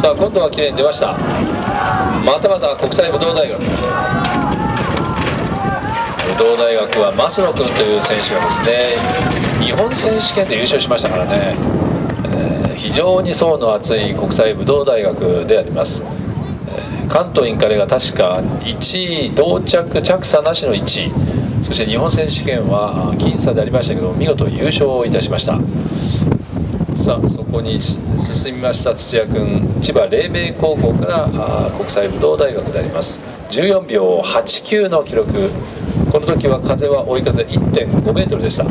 さあ今度は綺麗に出ました。またまた国際武道大学。武道大学は増野君という選手がですね日本選手権で優勝しましたからね、えー、非常に層の厚い国際武道大学であります、えー、関東インカレが確か1位同着着差なしの1位。そして日本選手権は僅差でありましたけど見事優勝いたしました。さあそこに進みました土屋君千葉黎明高校から国際武道大学であります。14秒89の記録。この時は風は追い風1.5メートルでした。